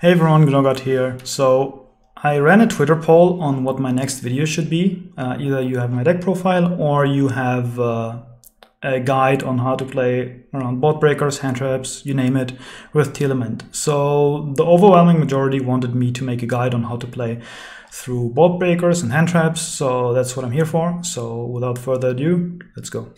Hey everyone, Gnurrgard here. So I ran a Twitter poll on what my next video should be. Uh, either you have my deck profile or you have uh, a guide on how to play around board breakers, hand traps, you name it, with Tearlament. So the overwhelming majority wanted me to make a guide on how to play through board breakers and hand traps. So that's what I'm here for. So without further ado, let's go.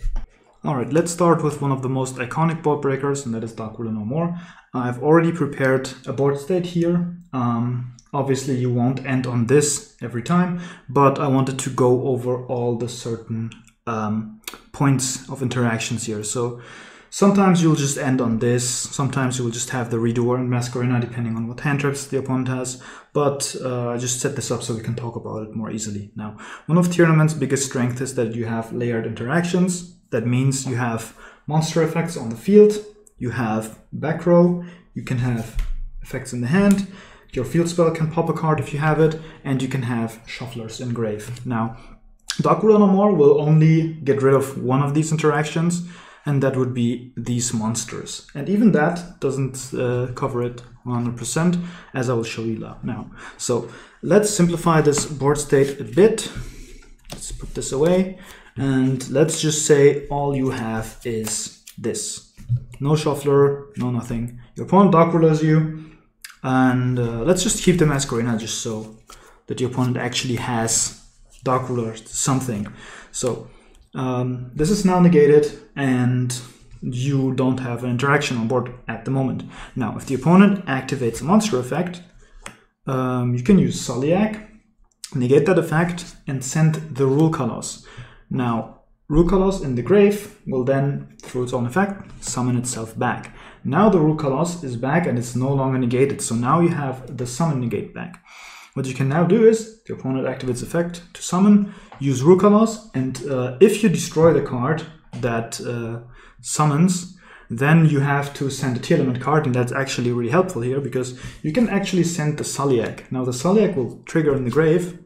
All right, let's start with one of the most iconic board breakers, and that is Dark Ruler No More. I've already prepared a board state here. Um, obviously, you won't end on this every time, but I wanted to go over all the certain um, points of interactions here. So sometimes you'll just end on this, sometimes you will just have the Redoer and Masquerena, depending on what hand traps the opponent has, but uh, I just set this up so we can talk about it more easily. Now, one of Tearlament's biggest strengths is that you have layered interactions. That means you have monster effects on the field, you have back row, you can have effects in the hand, your field spell can pop a card if you have it, and you can have shufflers in grave. Now, Ruler No More will only get rid of one of these interactions, and that would be these monsters. And even that doesn't uh, cover it 100%, as I will show you now. So let's simplify this board state a bit. Let's put this away. And let's just say all you have is this. No shuffler, no nothing. Your opponent dark rulers you. And uh, let's just keep the Masquerena just so that your opponent actually has dark ruler something. So um, this is now negated and you don't have an interaction on board at the moment. Now, if the opponent activates a monster effect, um, you can use Sulliek, negate that effect, and send the Rulkallos. Now, Rulkallos in the grave will then, through its own effect, summon itself back. Now the Rulkallos is back and it's no longer negated, so now you have the summon negate back. What you can now do is, the opponent activates effect to summon, use Rulkallos, and uh, if you destroy the card that uh, summons, then you have to send a Tearlament card, and that's actually really helpful here because you can actually send the Sulliek. Now the Sulliek will trigger in the grave,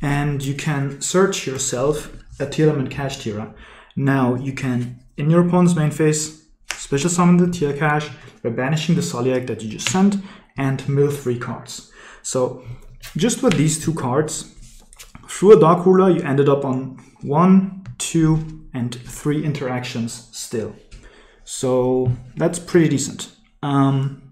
and you can search yourself a and Kashtira. Now you can, in your opponent's main phase, special summon the Tear Cash by banishing the Sulliek that you just sent and mill three cards. So just with these two cards, through a Dark Ruler, you ended up on one, two, and three interactions still. So that's pretty decent. Um,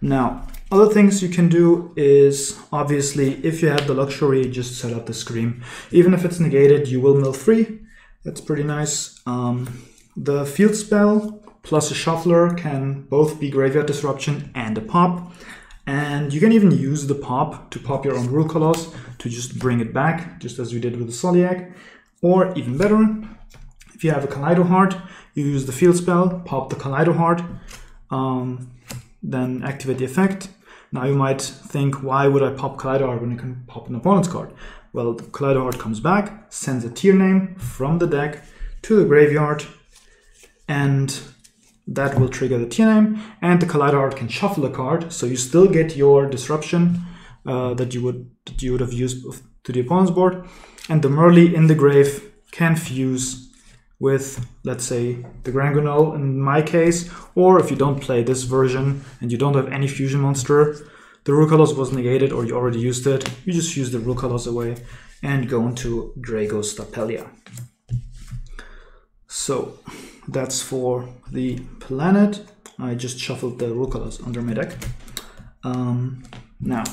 now, other things you can do is obviously if you have the luxury, just set up the scream. Even if it's negated, you will mill three. That's pretty nice. Um, the field spell plus a shuffler can both be graveyard disruption and a pop. And you can even use the pop to pop your own Rulkallos to just bring it back, just as we did with the Sulliek. Or even better, if you have a Kaleido Heart, you use the field spell, pop the Kaleido Heart, um, then activate the effect, now you might think, why would I pop Kaleido Heart when I can pop an opponent's card? Well, the Kaleido Heart comes back, sends a tier name from the deck to the graveyard, and that will trigger the tier name, and the Kaleido Heart can shuffle a card, so you still get your disruption uh, that you would that you would have used to the opponent's board, and the Merrli in the grave can fuse with, let's say, the Granguignol in my case, or if you don't play this version and you don't have any fusion monster, the Rulkallos was negated or you already used it, you just use the Rulkallos away and go into Dragostapelia. So that's for the planet. I just shuffled the Rulkallos under my deck. Um, now,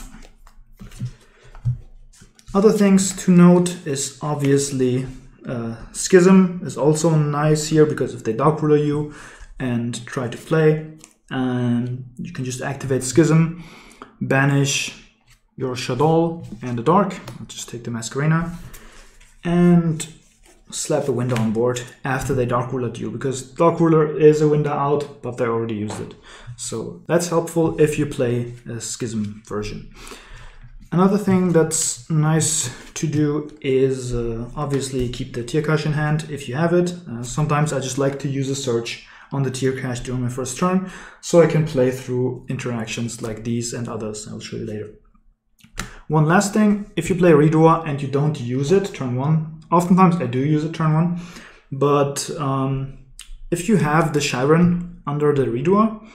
other things to note is obviously uh, Schism is also nice here because if they Dark Ruler you and try to play, and you can just activate Schism, banish your Shaddoll and the Dark, I'll just take the Masquerena, and slap a window on board after they Dark Ruler you because Dark Ruler is a window out, but they already used it. So that's helpful if you play a Schism version. Another thing that's nice to do is uh, obviously keep the Tear Cache in hand if you have it. Uh, sometimes I just like to use a search on the Tear Cache during my first turn so I can play through interactions like these and others. I'll show you later. One last thing, if you play Redoer and you don't use it turn one, oftentimes I do use it turn one, but um, if you have the Scheiren under the Redoer,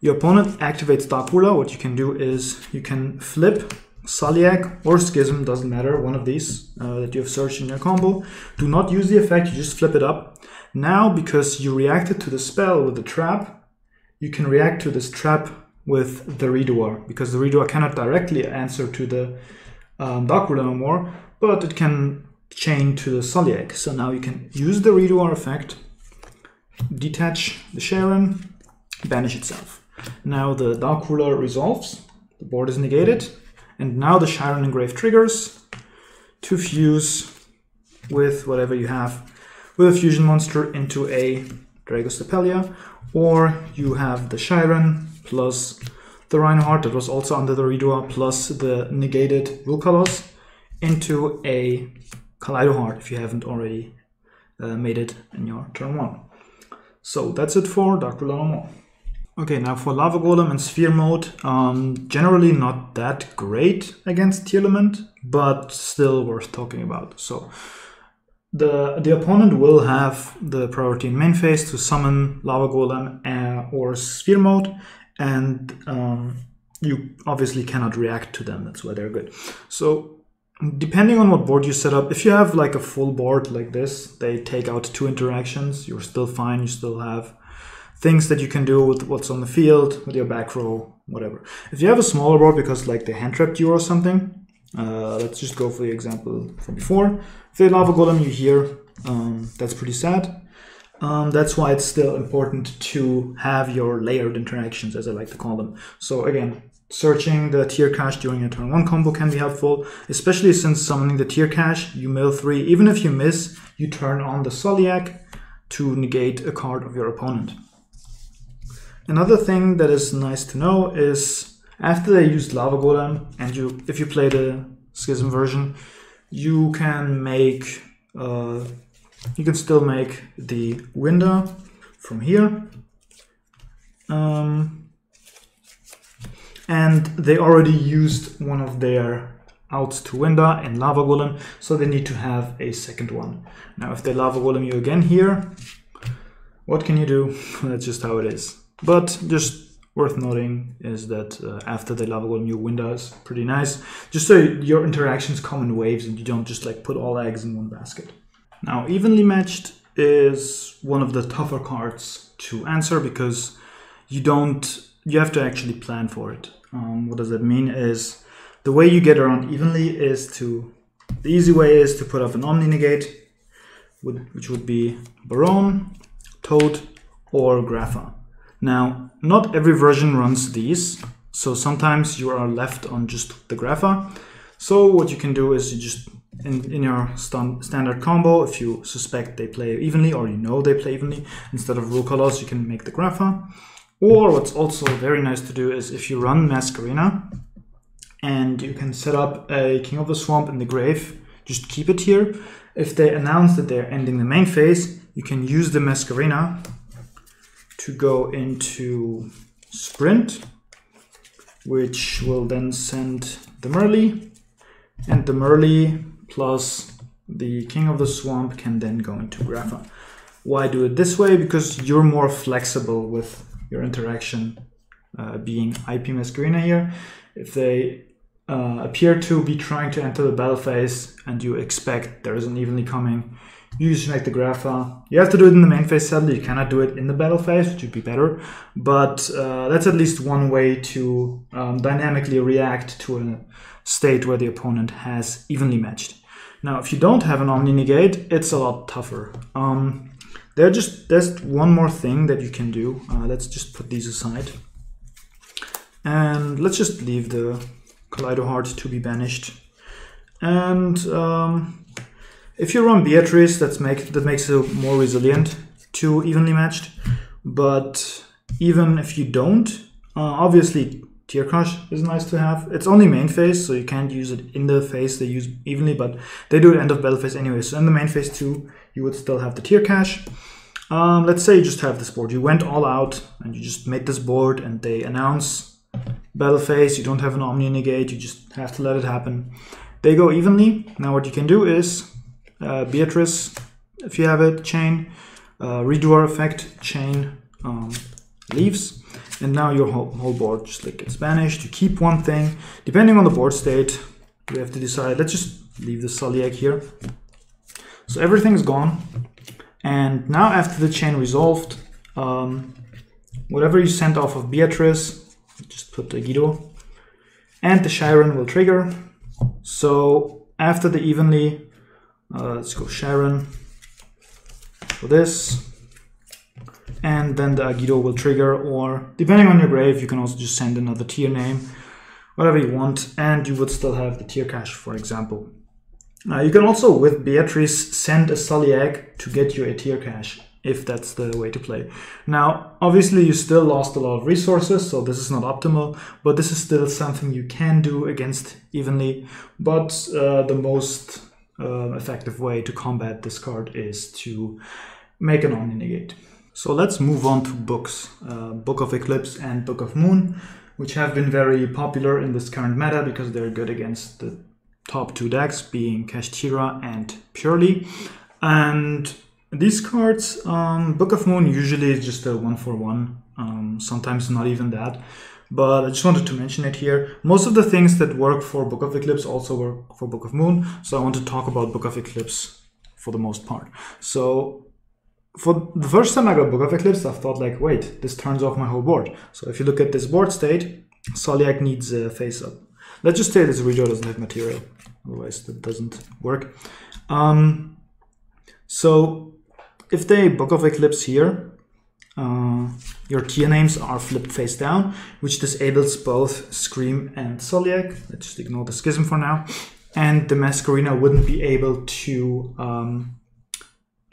your opponent activates Dark Ruler, what you can do is you can flip Sulliek or Schism, doesn't matter, one of these uh, that you have searched in your combo. Do not use the effect, you just flip it up. Now, because you reacted to the spell with the trap, you can react to this trap with the Redoer, because the Redoer cannot directly answer to the um, Dark Ruler no more, but it can chain to the Sulliek. So now you can use the Redoer effect, detach the Scheiren, banish itself. Now the Dark Ruler resolves, the board is negated, and now the Scheiren Engrave triggers to fuse with whatever you have with a fusion monster into a Dragostapelia, or you have the Scheiren plus the Reinoheart that was also under the Redoer plus the negated Rulkallos into a Kaleido Heart if you haven't already uh, made it in your turn one. So that's it for Dark Ruler no more. Okay, now for Lava Golem and Sphere mode, um, generally not that great against Tearlament, but still worth talking about. So the, the opponent will have the priority in main phase to summon Lava Golem uh, or Sphere mode, and um, you obviously cannot react to them, that's why they're good. So depending on what board you set up, if you have like a full board like this, they take out two interactions, you're still fine, you still have things that you can do with what's on the field, with your back row, whatever. If you have a smaller board because like they hand trapped you or something, uh, let's just go for the example from before. If they lava golem you here, um, that's pretty sad. Um, that's why it's still important to have your layered interactions, as I like to call them. So again, searching the tier cache during a turn one combo can be helpful, especially since summoning the tier cache, you mill three. Even if you miss, you turn on the Sulliek to negate a card of your opponent. Another thing that is nice to know is after they used Lava Golem, and you, if you play the Schism version, you can make, uh, you can still make the window from here. Um, and they already used one of their outs to window in Lava Golem, so they need to have a second one. Now, if they Lava Golem you again here, what can you do? That's just how it is. But just worth noting is that uh, after the Lava Golem, new windows pretty nice. Just so your interactions come in waves and you don't just like put all eggs in one basket. Now, evenly matched is one of the tougher cards to answer because you don't, you have to actually plan for it. Um, what does that mean is the way you get around evenly is to, the easy way is to put up an Omni Negate, which would be Baronne, Toad, or Grapha. Now, not every version runs these, so sometimes you are left on just the Grapha. So what you can do is you just, in, in your st standard combo, if you suspect they play evenly or you know they play evenly, instead of Rulkallos, you can make the Grapha. Or what's also very nice to do is if you run Masquerena, and you can set up a King of the Swamp in the grave, just keep it here. If they announce that they're ending the main phase, you can use the Masquerena to go into sprint, which will then send the Merrli, and the Merrli plus the King of the Swamp can then go into Grapha. Why do it this way? Because you're more flexible with your interaction uh, being IP Masquerena here. If they uh, appear to be trying to enter the battle phase and you expect there is an evenly coming, you just make the Grapha. You have to do it in the main phase, sadly. You cannot do it in the battle phase, which would be better. But uh, that's at least one way to um, dynamically react to a state where the opponent has evenly matched. Now, if you don't have an Omni Negate, it's a lot tougher. Um, there just there's one more thing that you can do. Uh, let's just put these aside. And let's just leave the Kaleido Heart to be banished. And um, if you run Beatrice, that's make, that makes it more resilient to evenly matched. But even if you don't, uh, obviously Tear Crush is nice to have. It's only main phase, so you can't use it in the phase they use evenly, but they do it end of battle phase anyway. So in the main phase too, you would still have the Tear Cache. Um, let's say you just have this board. You went all out and you just made this board and they announce battle phase. You don't have an Omni Negate. You just have to let it happen. They go evenly. Now what you can do is uh, Beatrice, if you have it, chain, uh, Redoer effect, chain um, leaves. and now your whole, whole board just like gets banished. You keep one thing. Depending on the board state, we have to decide. Let's just leave the Sulliek here. So everything's gone. And now after the chain resolved, um, whatever you sent off of Beatrice, just put the Agido, and the Scheiren will trigger. So after the evenly, uh, let's go Scheiren for this, and then the Agido will trigger, or depending on your grave, you can also just send another tier name, whatever you want, and you would still have the tier cache, for example. Uh, you can also, with Beatrice, send a Sulliek to get you a tier cache, if that's the way to play. Now, obviously, you still lost a lot of resources, so this is not optimal, but this is still something you can do against evenly. But uh, the most uh, effective way to combat this card is to make an Omni Negate. So let's move on to books, uh, Book of Eclipse and Book of Moon, which have been very popular in this current meta because they're good against the top two decks, being Kashtira and Purrely. And these cards, um, Book of Moon usually is just a one for one, um, sometimes not even that. But I just wanted to mention it here. Most of the things that work for Book of Eclipse also work for Book of Moon. So I want to talk about Book of Eclipse for the most part. So for the first time I got Book of Eclipse, I thought like, wait, this turns off my whole board. So if you look at this board state, Sulliek needs a face up. Let's just say this redraw doesn't have material, otherwise that doesn't work. Um, so if they Book of Eclipse here, uh, your tier names are flipped face down, which disables both Scream and Sulliek. Let's just ignore the Schism for now. And the Masquerena wouldn't be able to um,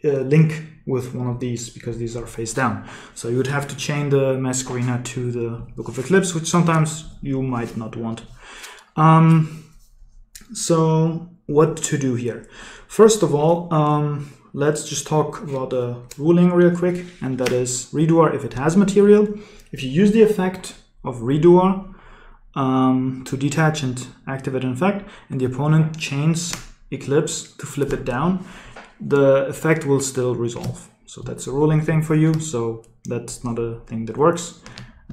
uh, link with one of these because these are face down. So you would have to chain the Masquerena to the Book of Eclipse, which sometimes you might not want. Um, so what to do here? First of all, um, let's just talk about the ruling real quick, and that is Redoer if it has material. If you use the effect of Redoer um, to detach and activate an effect, and the opponent chains Eclipse to flip it down, the effect will still resolve. So that's a ruling thing for you. So that's not a thing that works.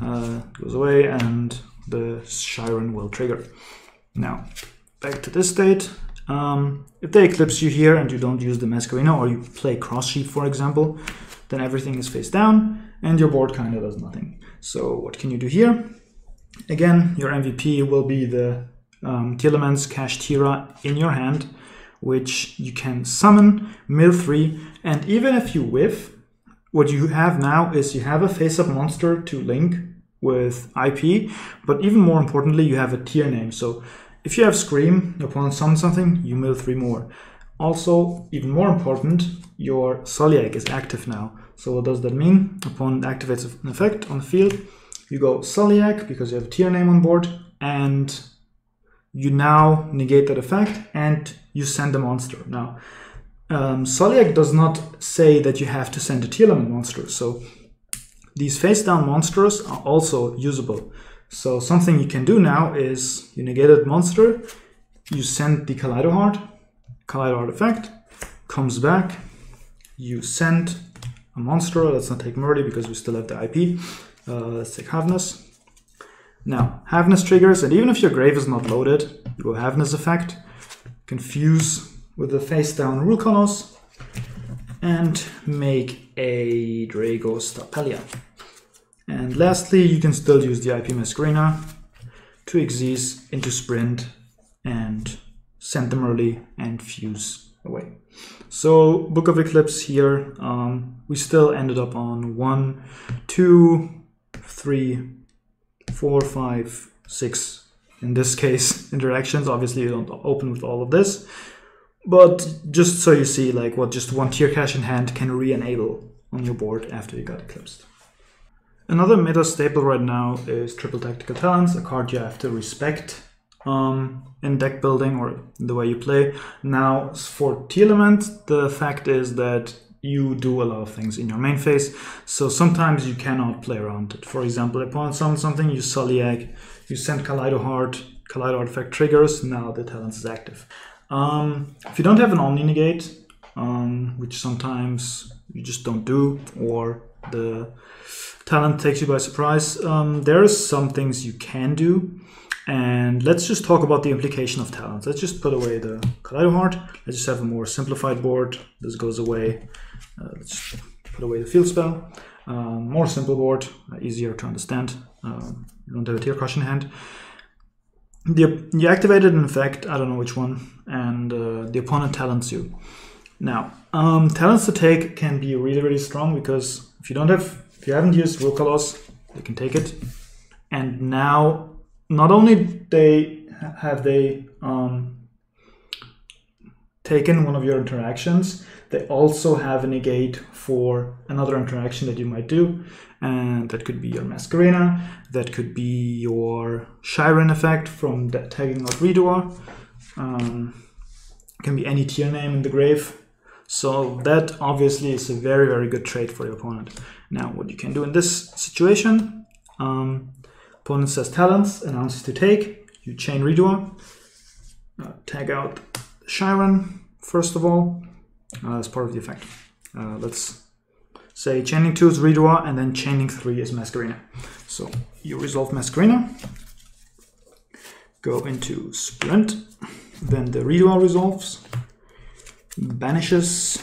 Uh, goes away and the Scheiren will trigger. Now, back to this state. Um, if they eclipse you here and you don't use the Masquerena or you play cross sheep, for example, then everything is face down and your board kind of does nothing. So what can you do here? Again, your MVP will be the um, Tearlaments Kashtira in your hand which you can summon, mill 3, and even if you whiff, what you have now is you have a face-up monster to link with IP, but even more importantly, you have a tier name. So if you have Scream, upon summons something, you mill 3 more. Also, even more important, your Sulliek is active now. So what does that mean? Upon activates an effect on the field, you go Sulliek because you have a tier name on board, and you now negate that effect and you send a monster. Now, um, Sulliek does not say that you have to send a Tearlament monster, so these face down monsters are also usable. So something you can do now is you negate a monster, you send the Kaleido Heart, Kaleido Heart effect, comes back, you send a monster, let's not take Murdy because we still have the IP, uh, let's take Havnis, now, Havnis triggers, and even if your grave is not loaded, you will Havnis effect, confuse with the face down Rulkallos, and make a Dragostapelia. And lastly, you can still use the IP Masquerena to exist into sprint and send them early and fuse away. So Book of Eclipse here, um, we still ended up on one, two, three, four, five, six, in this case, interactions. Obviously, you don't open with all of this. But just so you see like what just one tier cache in hand can re-enable on your board after you got eclipsed. Another meta staple right now is Triple Tactical Talents, a card you have to respect um, in deck building or the way you play. Now, for Tearlament, the fact is that you do a lot of things in your main phase. So sometimes you cannot play around it. For example, upon summon something, you Sulliek, you send Kaleido Heart, Kaleido Artifact triggers, now the talent is active. Um, if you don't have an Omni Negate, um, which sometimes you just don't do, or the talent takes you by surprise. Um, there are some things you can do. And let's just talk about the implication of talents. Let's just put away the Kaleido Heart. Let's just have a more simplified board. This goes away. Uh, let's put away the field spell. Um, more simple board, uh, easier to understand. Um, you don't have a tear crush in hand. The, you activated an effect, I don't know which one, and uh, the opponent talents you. Now, um, talents to take can be really, really strong because if you don't have, you haven't used Colossus, they can take it. And now not only they have they um, taken one of your interactions, they also have a negate for another interaction that you might do. And that could be your Masquerena, that could be your Scheiren effect from that tagging out Redoer. Um, can be any tier name in the grave. So that obviously is a very, very good trait for your opponent. Now, what you can do in this situation, um, Opponent says talents, announces to take. You chain redoer. Uh, tag out Scheiren, first of all, uh, as part of the effect. Uh, let's say chaining 2 is redoer, and then chaining 3 is Masquerena. So you resolve Masquerena, go into sprint, then the redoer resolves, banishes,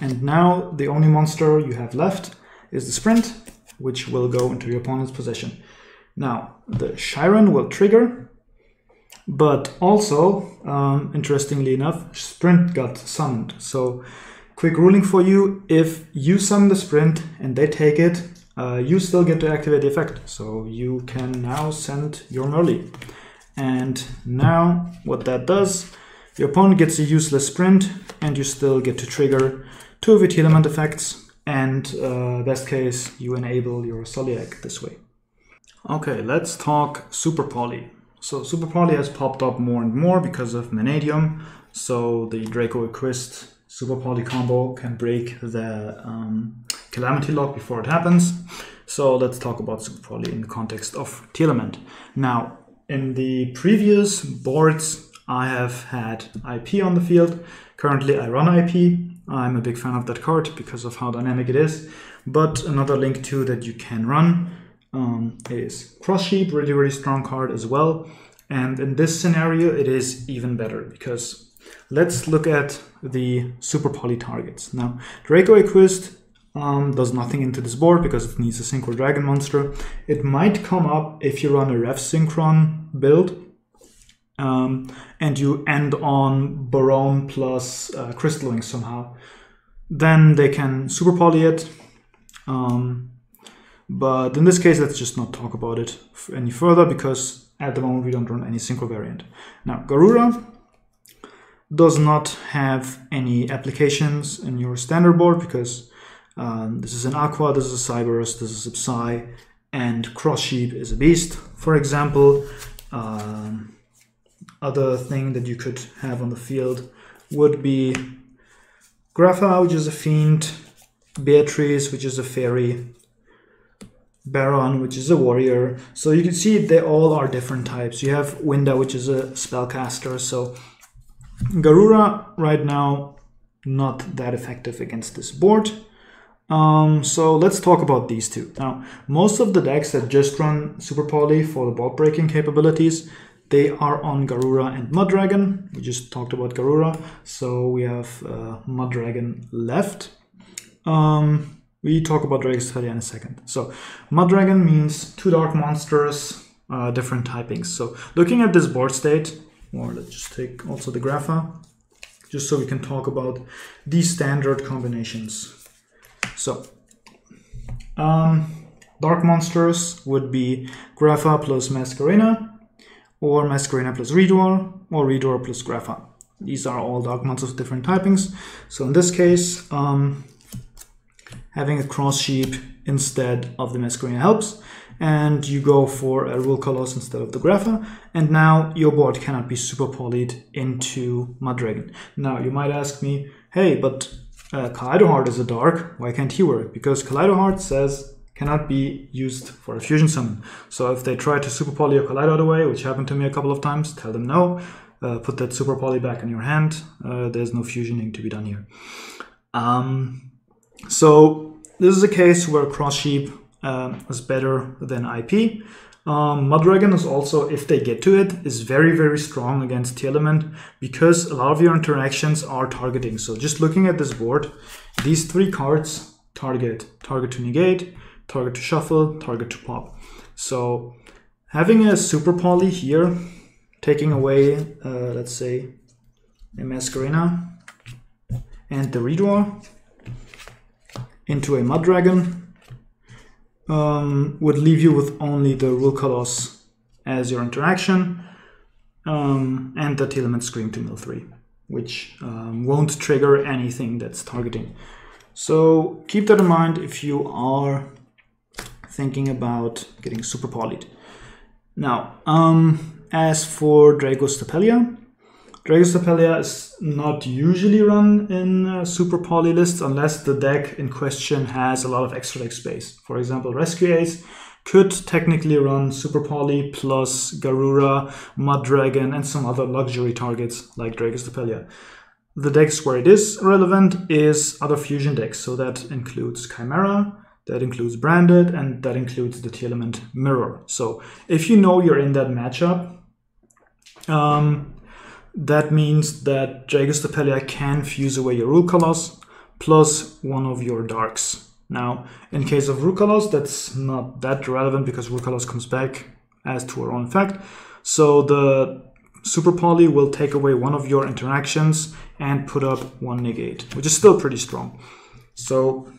and now the only monster you have left is the sprint, which will go into your opponent's possession. Now, the Scheiren will trigger, but also, um, interestingly enough, Sprint got summoned. So, quick ruling for you, if you summon the Sprint and they take it, uh, you still get to activate the effect. So you can now send your Merrli. And now what that does, your opponent gets a useless Sprint and you still get to trigger two of your Tearlament effects and uh, best case, you enable your Sulliek this way. Okay, let's talk Super Poly. So Super Poly has popped up more and more because of Mannadium. So the Draco Equist Super Poly combo can break the um, Calamity lock before it happens. So let's talk about Super Poly in the context of Tearlament. Now, in the previous boards, I have had IP on the field. Currently, I run IP. I'm a big fan of that card because of how dynamic it is. But another link too that you can run um, is Cross Sheep, really, really strong card as well. And in this scenario, it is even better because let's look at the super poly targets. Now, Draco Equist um, does nothing into this board because it needs a Synchro Dragon monster. It might come up if you run a Rev Synchron build um, and you end on Baronne plus uh, Crystal Wing somehow. Then they can super poly it. Um, but in this case, let's just not talk about it any further because at the moment we don't run any synchro variant. Now, Garura does not have any applications in your standard board because um, this is an Aqua, this is a Cyberse, this is a Psy, and Cross Sheep is a Beast, for example. Um, other thing that you could have on the field would be Grapha, which is a Fiend, Beatrice, which is a Fairy, Baronne, which is a warrior. So you can see they all are different types. You have Winda, which is a spellcaster. So Garura right now not that effective against this board. Um, so let's talk about these two. Now, most of the decks that just run Super Poly for the board breaking capabilities, they are on Garura and Mud Dragon. We just talked about Garura, so we have uh, Mud Dragon left. Um, we talk about Dragon Study in a second. So Mud Dragon means two dark monsters, uh, different typings. So looking at this board state, or let's just take also the Grapha, just so we can talk about these standard combinations. So um, dark monsters would be Grapha plus Masquerena, or Masquerena plus Redoer, or Redoer plus Grapha. These are all monsters of different typings. So in this case, um, having a cross sheep instead of the Masquerena helps and you go for a Rulkallos instead of the Grapha and now your board cannot be super polyed into Mudragon. Now you might ask me, hey, but uh, Kaleido Heart is a dark, why can't he work? Because Kaleido Heart says cannot be used for a fusion summon. So if they try to super poly your Kaleido away, which happened to me a couple of times, tell them no, uh, put that super poly back in your hand. Uh, there's no fusioning to be done here. Um, so this is a case where cross sheep uh, is better than IP. Um, Mudragon is also, if they get to it, is very, very strong against Tearlament because a lot of your interactions are targeting. So just looking at this board, these three cards target, target to negate, target to shuffle, target to pop. So having a super poly here, taking away, uh, let's say, a Masquerena and the redraw into a Mudragon um, would leave you with only the Rulkallos as your interaction um, and the Tearlament Scream to mill 3, which um, won't trigger anything that's targeting. So keep that in mind if you are thinking about getting super polyed. Now, um, as for Dragostapelia, Dragostapelia is not usually run in uh, super poly lists unless the deck in question has a lot of extra deck space. For example, Rescue Ace could technically run super poly plus Garura, Mudragon, and some other luxury targets like Dragostapelia. The decks where it is relevant is other fusion decks, so that includes Chimera, that includes Branded, and that includes the Tearlament Mirror. So if you know you're in that matchup, um, that means that Dragostapelia can fuse away your Colossus plus one of your Darks. Now, in case of Colossus, that's not that relevant because Colossus comes back as to her own effect. So the Super Poly will take away one of your interactions and put up one negate, which is still pretty strong. So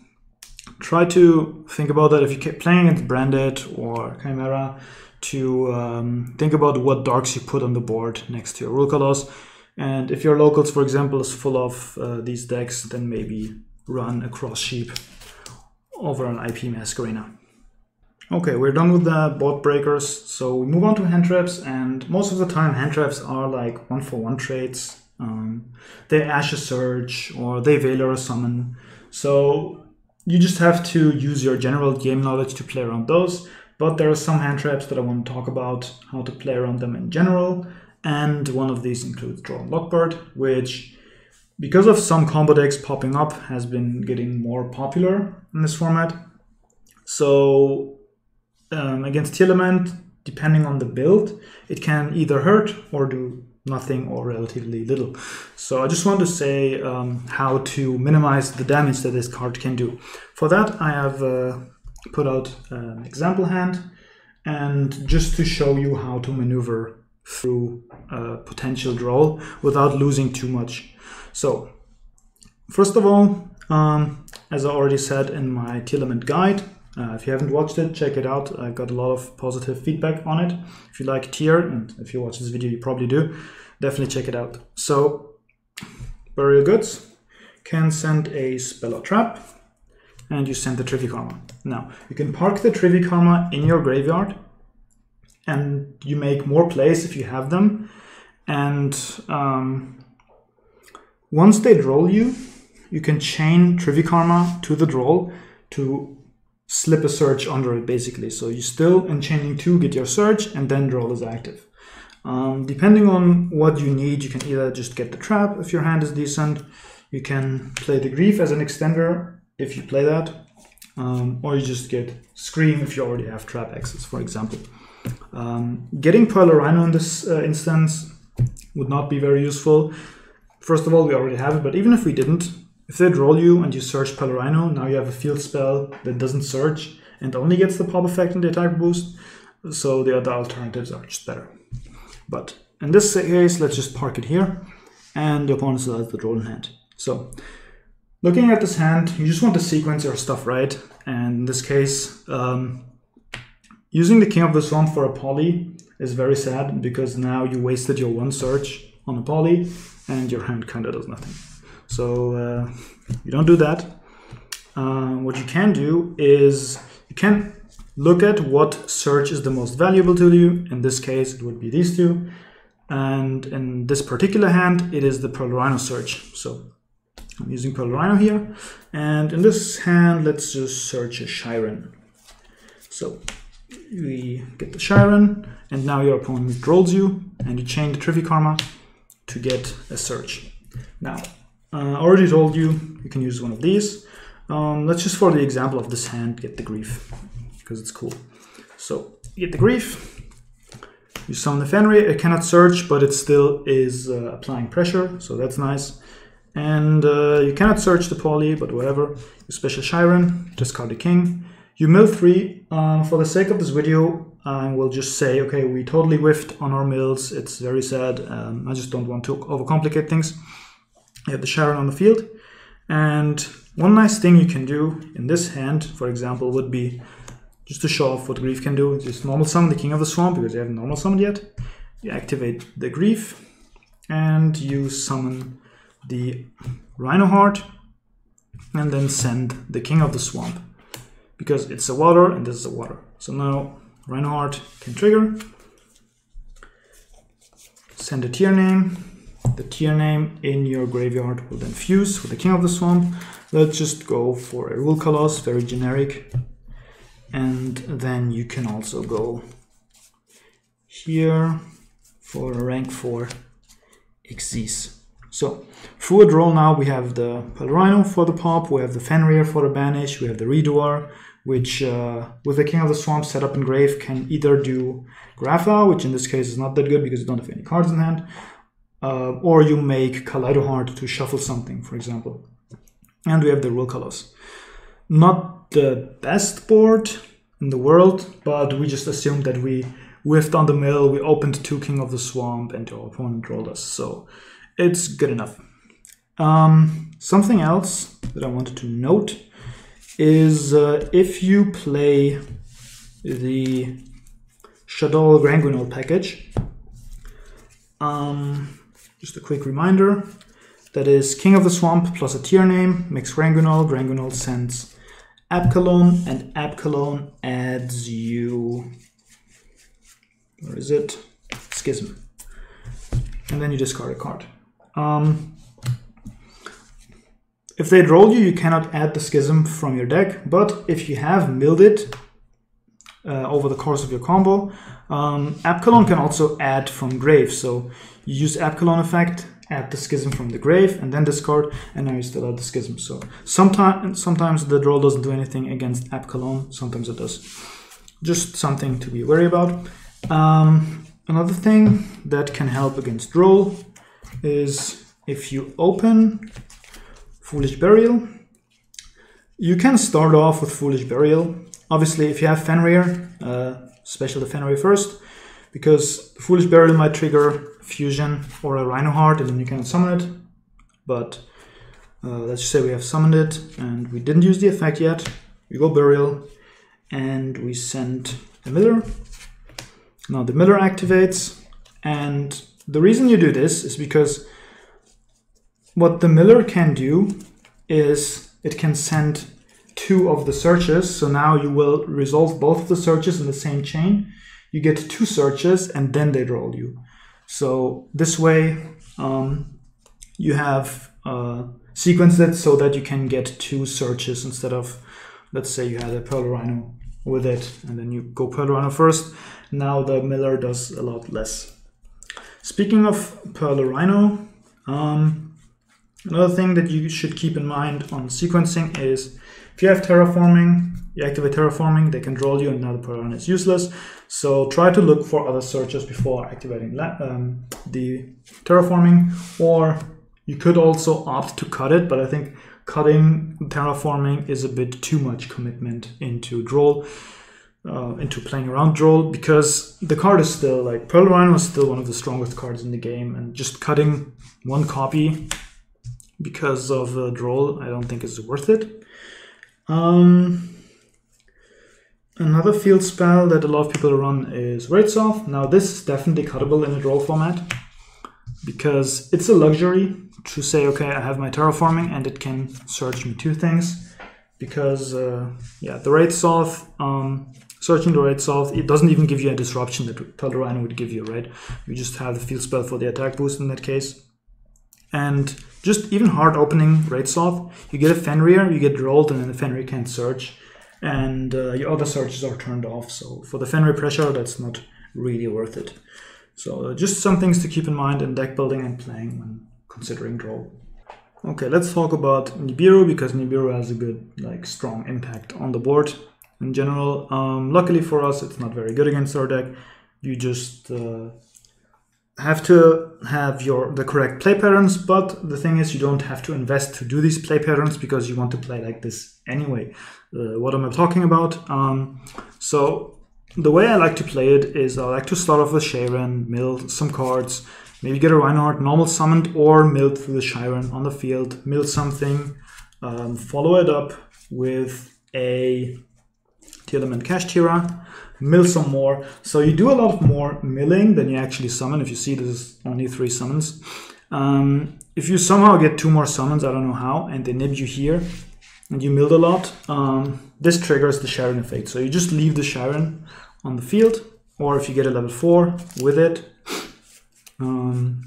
try to think about that if you're playing against Branded or Chimera to um, think about what darks you put on the board next to your Rulkallos. And if your locals, for example, is full of uh, these decks, then maybe run a cross sheep over an IP Masquerena. Okay, we're done with the board breakers, so we move on to hand traps, and most of the time hand traps are like one for one trades. Um, they Ashes Surge or they Veiler Summon. So you just have to use your general game knowledge to play around those. But there are some hand traps that I want to talk about, how to play around them in general. And one of these includes Droll Lockbird, which, because of some combo decks popping up, has been getting more popular in this format. So um, against Tearlament, depending on the build, it can either hurt or do nothing or relatively little. So I just want to say um, how to minimize the damage that this card can do. For that, I have uh, put out an example hand and just to show you how to maneuver through a potential draw without losing too much. So first of all, um, as I already said in my Tearlament guide, uh, if you haven't watched it, check it out. I got a lot of positive feedback on it. If you like Tear, and if you watch this video, you probably do, definitely check it out. So, Burial Goods can send a spell or trap and you send the Trivikarma. Now, you can park the Trivikarma in your graveyard and you make more plays if you have them. And um, once they draw you, you can chain Trivikarma to the draw to slip a search under it basically. So you still in chaining 2 get your search and then draw is active. Um, depending on what you need, you can either just get the trap if your hand is decent, you can play the grief as an extender if you play that, um, or you just get Scream if you already have Trap Access, for example. Um, getting Perlereino in this uh, instance would not be very useful. First of all, we already have it, but even if we didn't, if they draw you and you search Perlereino, now you have a field spell that doesn't search and only gets the pop effect and the attack boost, so the other alternatives are just better. But in this case, let's just park it here, and the opponent still has the draw in hand. So Looking at this hand, you just want to sequence your stuff right. And in this case, um, using the King of the Swamp for a poly is very sad because now you wasted your one search on a poly and your hand kind of does nothing. So uh, you don't do that. Uh, what you can do is you can look at what search is the most valuable to you. In this case, it would be these two. And in this particular hand, it is the Perlereino search. So I'm using Perlereino here. And in this hand, let's just search a Scheiren. So we get the Scheiren, and now your opponent draws you, and you chain the Trivikarma to get a search. Now, I already told you, you can use one of these. Um, let's just for the example of this hand get the grief because it's cool. So get the grief. You summon the Fenrir. It cannot search, but it still is uh, applying pressure, so that's nice. And uh, you cannot search the poly, but whatever. You special Scheiren, discard the king. You mill three. Um, for the sake of this video, I will just say, okay, we totally whiffed on our mills. It's very sad. Um, I just don't want to overcomplicate things. You have the Scheiren on the field. And one nice thing you can do in this hand, for example, would be just to show off what Grief can do. Just normal summon the King of the Swamp because you haven't normal summoned yet. You activate the Grief and you summon the Reinoheart and then send the King of the Swamp because it's a water and this is a water. So now Reinoheart can trigger. Send a tier name. The tier name in your graveyard will then fuse with the King of the Swamp. Let's just go for a Rulkallos, very generic. And then you can also go here for a rank 4 Xyz. So through a draw now we have the Pearl for the pop, we have the Fenrir for the banish, we have the Redoer, which uh, with the King of the Swamp set up in Grave can either do Grapha, which in this case is not that good because you don't have any cards in hand, uh, or you make Kaleido Heart to shuffle something, for example. And we have the Rulkallos. Not the best board in the world, but we just assumed that we whiffed on the mill, we opened two King of the Swamp, and our opponent rolled us. So it's good enough. Um, something else that I wanted to note is uh, if you play the Shaddoll Granguignol package, um, just a quick reminder, that is King of the Swamp plus a tier name, makes Granguignol, Granguignol sends Apkallone, and Apkallone adds you, where is it? Schism. And then you discard a card. Um, if they roll you, you cannot add the Schism from your deck, but if you have milled it uh, over the course of your combo, um, Apkallone can also add from Grave. So you use Apkallone effect, add the Schism from the Grave, and then discard, and now you still have the Schism. So sometimes, sometimes the draw doesn't do anything against Apkallone, sometimes it does. Just something to be wary about. Um, another thing that can help against roll is if you open Foolish Burial, you can start off with Foolish Burial. Obviously, if you have Fenrir, uh, special the Fenrir first, because Foolish Burial might trigger Fusion or a Reinoheart, and then you can summon it. But uh, let's say we have summoned it, and we didn't use the effect yet. We go Burial, and we send the Miller. Now the Miller activates, and the reason you do this is because what the Miller can do is it can send two of the searches. So now you will resolve both of the searches in the same chain. You get two searches and then they roll you. So this way um, you have uh, sequenced it so that you can get two searches instead of, let's say you had a Perlereino with it and then you go Perlereino first. Now the Miller does a lot less. Speaking of Perlereino, um, another thing that you should keep in mind on sequencing is if you have terraforming, you activate terraforming, they can draw you and now the Rhino is useless. So try to look for other searches before activating um, the terraforming or you could also opt to cut it, but I think cutting terraforming is a bit too much commitment into draw uh, into playing around Droll because the card is still like Perlereino is still one of the strongest cards in the game, and just cutting one copy because of uh, Droll, I don't think is worth it. Um, another field spell that a lot of people run is Wraitsoth. Now this is definitely cuttable in a draw format because it's a luxury to say, okay, I have my terraforming and it can search me two things because uh, yeah, the Wraitsoth um, searching the Wraitsoth, it doesn't even give you a disruption that Rhino would give you, right? You just have the field spell for the attack boost in that case. And just even hard opening Wraitsoth, you get a Fenrir, you get rolled, and then the Fenrir can't search. And uh, your other searches are turned off. So for the Fenrir pressure, that's not really worth it. So uh, just some things to keep in mind in deck building and playing when considering draw. Okay, let's talk about Nibiru because Nibiru has a good, like, strong impact on the board in general. Um, luckily for us, it's not very good against our deck. You just uh, have to have your the correct play patterns, but the thing is, you don't have to invest to do these play patterns because you want to play like this anyway. Uh, what am I talking about? Um, so the way I like to play it is I like to start off with Scheiren, mill some cards, maybe get a Reinoheart normal summoned or milled through the Scheiren on the field, mill something, um, follow it up with a Tearlament Kashtira, mill some more. So you do a lot more milling than you actually summon. If you see, this is only three summons. Um, if you somehow get two more summons, I don't know how, and they nib you here, and you milled a lot, um, this triggers the Scheiren effect. So you just leave the Scheiren on the field, or if you get a level 4 with it. Um,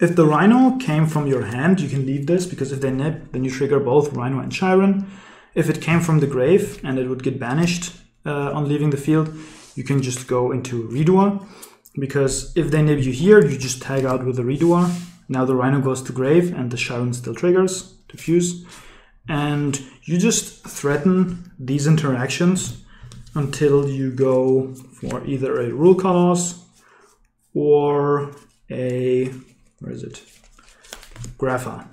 if the Rhino came from your hand, you can leave this, because if they nib, then you trigger both Rhino and Scheiren. If it came from the grave and it would get banished, uh, on leaving the field, you can just go into Redoer because if they nib you here, you just tag out with the Redoer. Now the Rhino goes to grave and the Scheiren still triggers to fuse. And you just threaten these interactions until you go for either a Rulkallos or a, where is it? Grapha.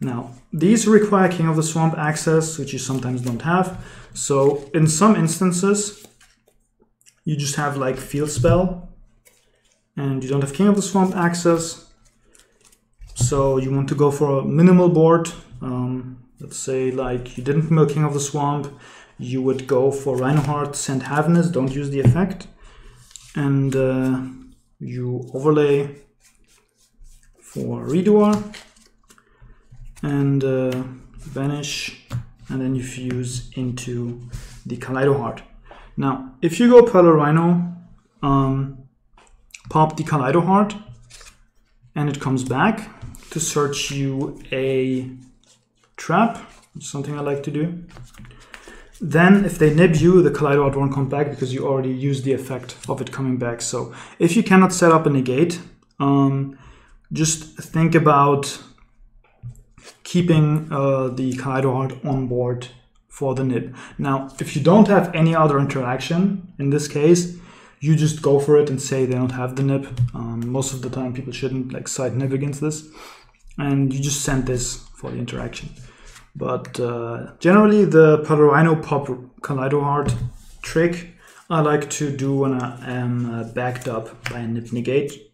Now, these require King of the Swamp access, which you sometimes don't have. So in some instances, you just have like field spell and you don't have King of the Swamp access. So you want to go for a minimal board. Um, let's say like you didn't mill King of the Swamp, you would go for Reinoheart, St. Havnis, don't use the effect. And uh, you overlay for Redoer and uh, banish and then you fuse into the Kaleido Heart. Now, if you go Perlereino, um, pop the Kaleido Heart, and it comes back to search you a trap, something I like to do. Then if they nib you, the Kaleido Heart won't come back because you already used the effect of it coming back. So if you cannot set up a negate, um, just think about keeping uh, the Kaleido Heart on board for the nib. Now, if you don't have any other interaction, in this case, you just go for it and say they don't have the nib. Um, most of the time, people shouldn't like side nib against this, and you just send this for the interaction. But uh, generally, the Perlereino pop Kaleido Heart trick I like to do when I am uh, backed up by a nib negate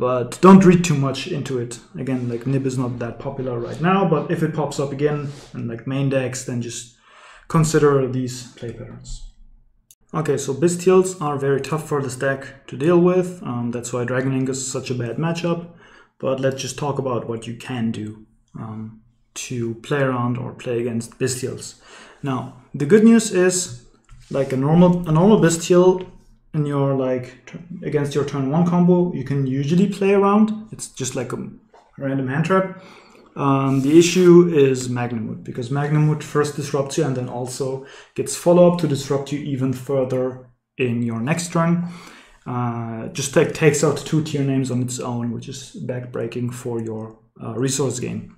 but don't read too much into it. Again, like Nib is not that popular right now, but if it pops up again and like main decks, then just consider these play patterns. Okay, so Bystials are very tough for this deck to deal with. Um, that's why Dragon is such a bad matchup. But let's just talk about what you can do um, to play around or play against Bystials. Now, the good news is, like a normal a normal Bystial in your like against your turn one combo, you can usually play around. It's just like a random hand trap. Um, the issue is Magnamhut because Magnamhut first disrupts you and then also gets follow up to disrupt you even further in your next turn. Uh, just take, takes out two Tear names on its own, which is backbreaking for your uh, resource gain.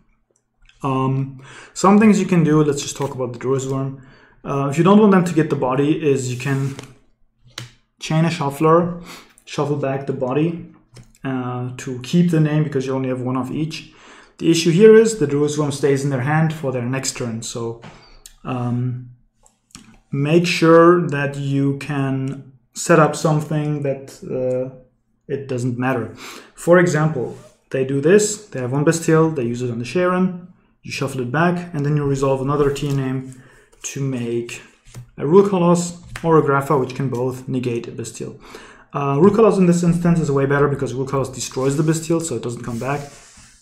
Um, some things you can do, let's just talk about the Druiswurm. Uh, if you don't want them to get the body, is you can chain a shuffler, shuffle back the body uh, to keep the name because you only have one of each. The issue here is the Worm stays in their hand for their next turn, so um, make sure that you can set up something that uh, it doesn't matter. For example, they do this, they have one Bystial, they use it on the Scheiren, you shuffle it back, and then you resolve another T name to make a Rulkallos or a Grapha, which can both negate a Bystial. Uh, Rulkallos in this instance is way better because Rulkallos destroys the Bystial, so it doesn't come back,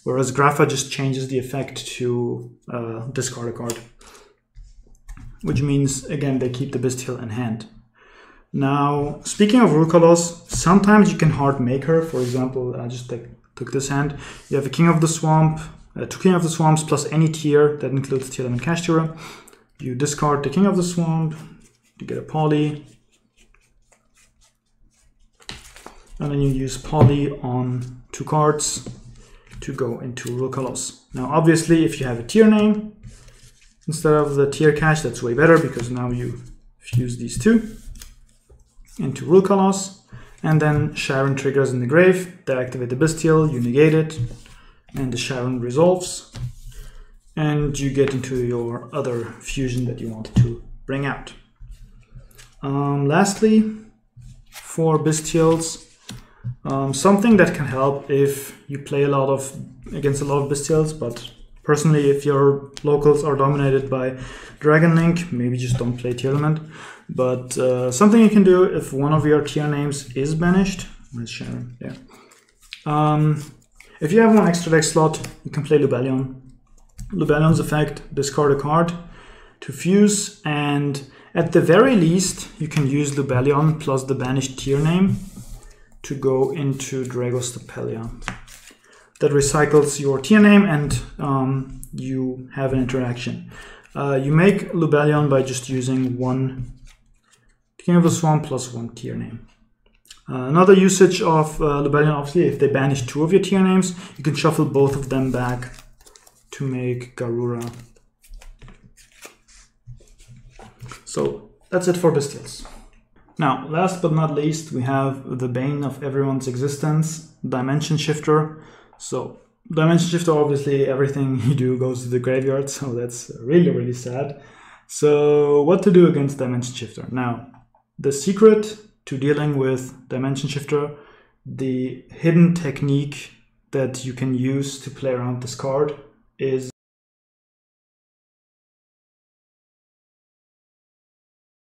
whereas Grapha just changes the effect to uh, discard a card, which means, again, they keep the Bystial in hand. Now, speaking of Rulkallos, sometimes you can hard make her. For example, I just take, took this hand. You have a King of the Swamp, uh, two King of the Swamps plus any Tear that includes Tearlament Kashtira. You discard the King of the Swamp, to get a poly, and then you use poly on two cards, to go into Colossus. Now, obviously, if you have a Tear name instead of the tier cache, that's way better because now you fuse these two into Colossus, and then Scheiren triggers in the grave, they activate the Bystial, you negate it, and the Scheiren resolves, and you get into your other fusion that you wanted to bring out. Um, lastly, for Bystials, um, something that can help if you play a lot of against a lot of Bystials, but personally, if your locals are dominated by Dragon Link, maybe just don't play Tearlament. But uh, something you can do if one of your Tear names is banished, let's Scheiren, yeah. Um, if you have one extra deck slot, you can play Lubellion. Lubellion's effect, discard a card to fuse, and at the very least, you can use Lubellion plus the banished Tear name to go into Dragos. That recycles your Tear name and um, you have an interaction. Uh, you make Lubellion by just using one King of the Swamp plus one Tear name. Uh, another usage of uh, Lubellion, obviously, if they banish two of your Tear names, you can shuffle both of them back to make Garura. So that's it for Bystials. Now, last but not least, we have the bane of everyone's existence, Dimension Shifter. So, Dimension Shifter, obviously, everything you do goes to the graveyard, so that's really, really sad. So, what to do against Dimension Shifter? Now, the secret to dealing with Dimension Shifter, the hidden technique that you can use to play around this card is